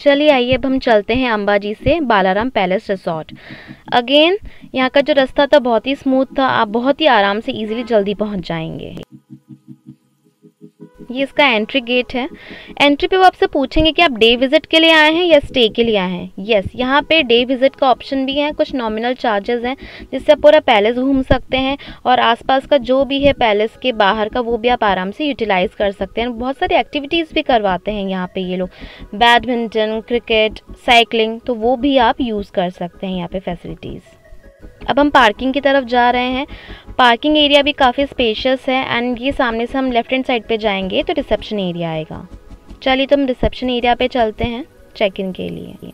चलिए आइए, अब हम चलते हैं अम्बाजी से बालाराम पैलेस रिसोर्ट। अगेन यहाँ का जो रास्ता था बहुत ही स्मूथ था, आप बहुत ही आराम से इजीली जल्दी पहुँच जाएँगे। ये इसका एंट्री गेट है। एंट्री पे वो आपसे पूछेंगे कि आप डे विज़िट के लिए आए हैं या स्टे के लिए आए हैं? यस यहाँ पे डे विज़िट का ऑप्शन भी है, कुछ नॉमिनल चार्जेस हैं, जिससे आप पूरा पैलेस घूम सकते हैं और आसपास का जो भी है पैलेस के बाहर का वो भी आप आराम से यूटिलाइज़ कर सकते हैं। बहुत सारी एक्टिविटीज़ भी करवाते हैं यहाँ पे ये लोग। बैडमिंटन क्रिकेट साइकिलिंग तो वो भी आप यूज़ कर सकते हैं यहाँ पे फैसिलिटीज़ अब हम पार्किंग की तरफ़ जा रहे हैं। पार्किंग एरिया भी काफ़ी स्पेशियस है एंड ये सामने से हम लेफ़्ट हैंड साइड पे जाएँगे तो रिसेप्शन एरिया आएगा। चलिए तो हम रिसेप्शन एरिया पे चलते हैं चेक इन के लिए।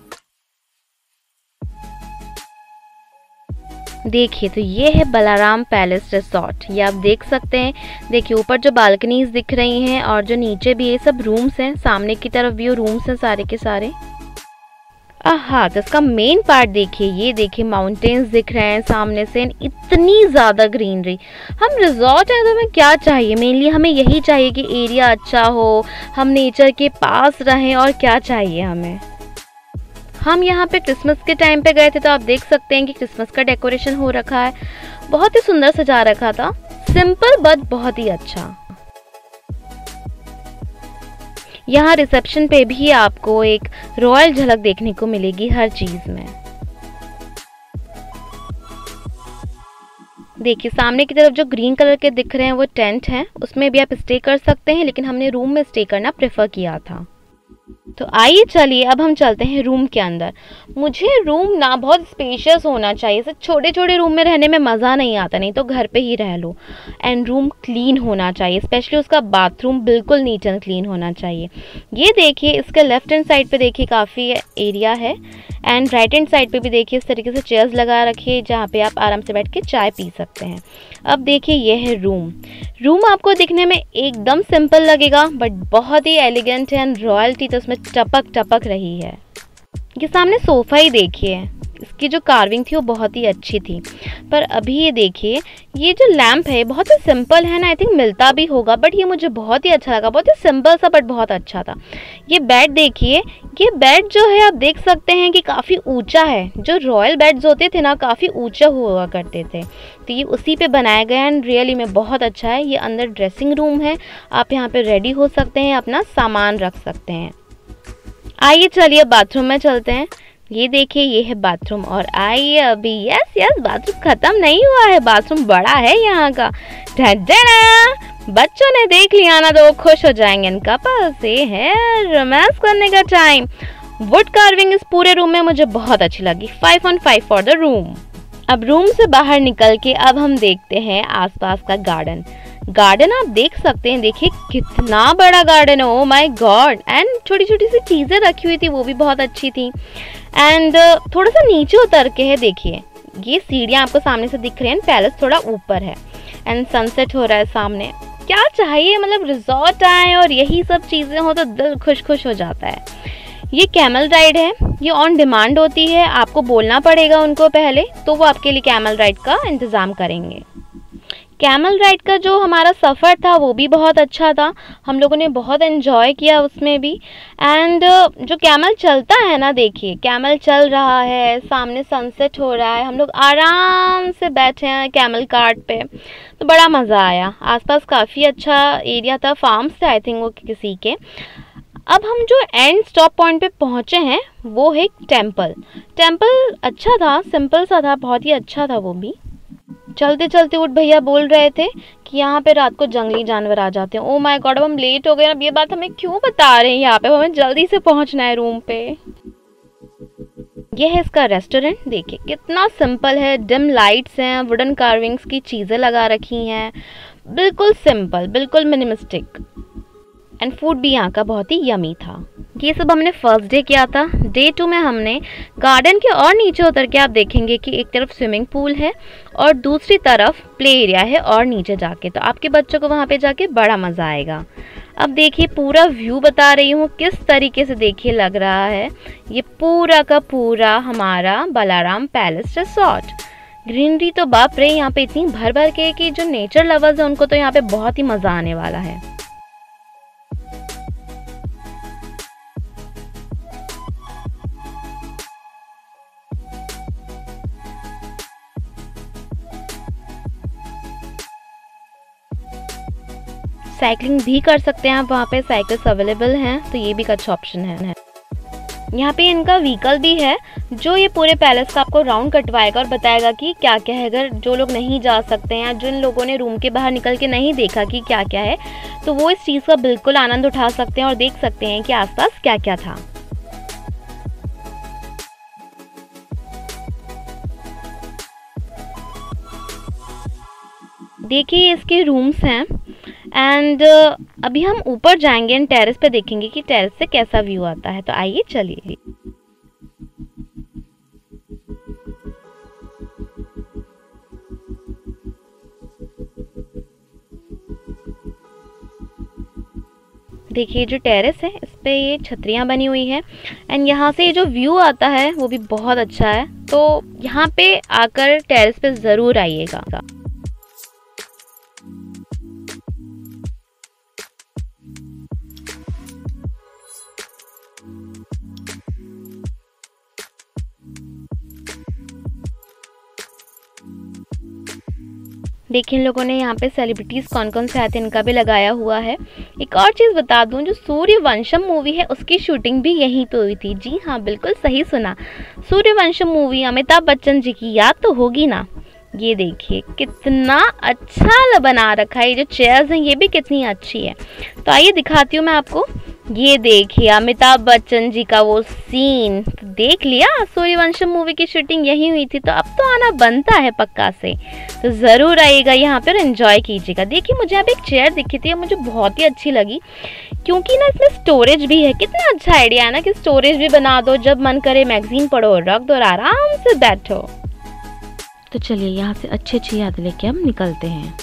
देखिए तो ये है बलाराम पैलेस रिसोर्ट। ये आप देख सकते हैं। देखिए ऊपर जो बालकनीज दिख रही हैं और जो नीचे भी ये सब रूम्स हैं, सामने की तरफ़ भी रूम्स हैं सारे के सारे। हाँ तो इसका मेन पार्ट देखिए, ये देखिए माउंटेन्स दिख रहे हैं, सामने से इतनी ज़्यादा ग्रीनरी हम रिजॉर्ट हैं तो हमें क्या चाहिए? मेनली हमें यही चाहिए कि एरिया अच्छा हो, हम नेचर के पास रहें, और क्या चाहिए हमें? हम यहाँ पे क्रिसमस के टाइम पे गए थे तो आप देख सकते हैं कि क्रिसमस का डेकोरेशन हो रखा है। बहुत ही सुंदर सजा रखा था। सिंपल बट बहुत ही अच्छा। यहाँ रिसेप्शन पे भी आपको एक रॉयल झलक देखने को मिलेगी हर चीज़ में। देखिए, सामने की तरफ़ जो ग्रीन कलर के दिख रहे हैं, वो टेंट हैं। उसमें भी आप स्टे कर सकते हैं, लेकिन हमने रूम में स्टे करना प्रेफर किया था। तो आइए चलिए, अब हम चलते हैं रूम के अंदर। मुझे रूम ना बहुत स्पेशियस होना चाहिए। सिर्फ़ छोटे छोटे रूम में रहने में मज़ा नहीं आता, नहीं तो घर पे ही रह लो। एंड रूम क्लीन होना चाहिए स्पेशली उसका बाथरूम बिल्कुल नीट एंड क्लीन होना चाहिए। ये देखिए, इसके लेफ़्ट हैंड साइड पे देखिए काफ़ी एरिया है। एंड राइट हैंड साइड पे भी देखिए, इस तरीके से चेयर्स लगा रखिए जहाँ पे आप आराम से बैठ के चाय पी सकते हैं। अब देखिए, ये है रूम रूम आपको दिखने में एकदम सिंपल लगेगा बट बहुत ही एलिगेंट है एंड रॉयल्टी तो उसमें टपक टपक रही है। ये सामने सोफ़ा ही देखिए। इसकी जो कार्विंग थी वो बहुत ही अच्छी थी। पर अभी ये देखिए, ये जो लैम्प है बहुत ही सिंपल है ना आई थिंक मिलता भी होगा बट ये मुझे बहुत ही अच्छा लगा। बहुत ही सिंपल सा बट बहुत अच्छा था। ये बेड देखिए, ये बेड जो है, आप देख सकते हैं कि काफ़ी ऊँचा है। जो रॉयल बेड्स होते थे ना, काफ़ी ऊँचा हुआ करते थे। तो ये उसी पे बनाया गया एंड रियली में बहुत अच्छा है। ये अंदर ड्रेसिंग रूम है। आप यहाँ पे रेडी हो सकते हैं, अपना सामान रख सकते हैं। आइए चलिए बाथरूम में चलते हैं। ये देखिए, ये है बाथरूम और आइए अभी। यस यस बाथरूम खत्म नहीं हुआ है। बाथरूम बड़ा है यहाँ का। बच्चों ने देख लिया ना तो वो खुश हो जाएँगे। इनका पास ये है रोमांस करने का टाइम वुड कार्विंग इस पूरे रूम में मुझे बहुत अच्छी लगी। Five on five for the room अब रूम से बाहर निकल के अब हम देखते हैं आसपास का गार्डन गार्डन आप देख सकते हैं। देखिए कितना बड़ा गार्डन है। ओ माय गॉड एंड छोटी छोटी सी चीज़ें रखी हुई थी वो भी बहुत अच्छी थी। एंड uh, थोड़ा सा नीचे उतर के है देखिए। ये सीढ़ियाँ आपको सामने से दिख रही हैं पैलेस थोड़ा ऊपर है। एंड सनसेट हो रहा है सामने। क्या चाहिए? मतलब रिजॉर्ट आए और यही सब चीज़ें हो तो दिल खुश खुश हो जाता है। ये कैमल राइड है। ये ऑन डिमांड होती है। आपको बोलना पड़ेगा उनको पहले तो वो आपके लिए कैमल राइड का इंतज़ाम करेंगे। कैमल राइड का जो हमारा सफ़र था, वो भी बहुत अच्छा था। हम लोगों ने बहुत इन्जॉय किया उसमें भी। एंड जो कैमल चलता है ना, देखिए कैमल चल रहा है, सामने सनसेट हो रहा है। हम लोग आराम से बैठे हैं कैमल कार्ट पे। तो बड़ा मज़ा आया। आसपास काफ़ी अच्छा एरिया था फार्म्स थे आई थिंक वो किसी के। अब हम जो एंड स्टॉप पॉइंट पे पहुँचे हैं, वो है टेंपल टेंपल अच्छा था सिंपल सा था, बहुत ही अच्छा था वो भी। चलते चलते उठ भैया बोल रहे थे कि यहाँ पे रात को जंगली जानवर आ जाते हैं। ओ माय गॉड अब हम लेट हो गए अब ये बात हमें क्यों बता रहे हैं यहाँ पे? हमें जल्दी से पहुँचना है रूम पे। ये है इसका रेस्टोरेंट देखिए, कितना सिंपल है। डिम लाइट्स हैं वुडन कार्विंग्स की चीज़ें लगा रखी हैं। बिल्कुल सिंपल बिल्कुल मिनिमिस्टिक एंड फ़ूड भी यहाँ का बहुत ही यमी था। ये सब हमने फ़र्स्ट डे किया था। डे टू में हमने गार्डन के और नीचे उतर के आप देखेंगे कि एक तरफ़ स्विमिंग पूल है और दूसरी तरफ़ प्ले एरिया है और नीचे जाके। तो आपके बच्चों को वहाँ पे जाके बड़ा मज़ा आएगा। अब देखिए, पूरा व्यू बता रही हूँ किस तरीके से देखिए लग रहा है। ये पूरा का पूरा हमारा बलाराम पैलेस रिसोर्ट ग्रीनरी तो बाप रे, यहाँ पे इतनी भर भर के कि जो नेचर लवर्स है, उनको तो यहाँ पे बहुत ही मज़ा आने वाला है। साइकिलिंग भी कर सकते हैं, आप वहाँ पे साइकिल्स अवेलेबल हैं तो ये भी एक अच्छा ऑप्शन है यहाँ पे इनका व्हीकल भी है, जो ये पूरे पैलेस का आपको राउंड कटवाएगा और बताएगा कि क्या क्या है। अगर जो लोग नहीं जा सकते हैं, जिन लोगों ने रूम के बाहर निकल के नहीं देखा कि क्या क्या है तो वो इस चीज़ का बिल्कुल आनंद उठा सकते हैं और देख सकते हैं कि आसपास क्या क्या था। देखिए, इसके रूम्स हैं। एंड uh, अभी हम ऊपर जाएँगे एंड टेरेस पे देखेंगे कि टेरेस से कैसा व्यू आता है। तो आइए चलिए। देखिए जो टेरेस है इस पर ये छतरियाँ बनी हुई है। एंड यहाँ से ये जो व्यू आता है वो भी बहुत अच्छा है। तो यहाँ पे आकर टेरेस पे ज़रूर आइएगा। देखिए इन लोगों ने यहाँ पे सेलिब्रिटीज़ कौन कौन से आते हैं, इनका भी लगाया हुआ है। एक और चीज़ बता दूँ, जो सूर्यवंशम मूवी है, उसकी शूटिंग भी यहीं पे हुई थी। जी हाँ बिल्कुल सही सुना। सूर्यवंशम मूवी अमिताभ बच्चन जी की, याद तो होगी ना? ये देखिए, कितना अच्छा बना रखा है, ये जो चेयर्स हैं, ये भी कितनी अच्छी है। तो आइए दिखाती हूँ मैं आपको। ये देखिए, अमिताभ बच्चन जी का वो सीन तो देख लिया सूर्यवंशम मूवी की शूटिंग यही हुई थी तो अब तो आना बनता है पक्का से। तो ज़रूर आइएगा यहाँ पर एंजॉय कीजिएगा। देखिए, मुझे अब एक चेयर दिखी थी मुझे बहुत ही अच्छी लगी, क्योंकि ना इसमें स्टोरेज भी है। कितना अच्छा आइडिया है ना कि स्टोरेज भी बना दो, जब मन करे मैगजीन पढ़ो, रख दो आराम से बैठो। तो चलिए, यहाँ से अच्छी अच्छी याद लेके हम निकलते हैं।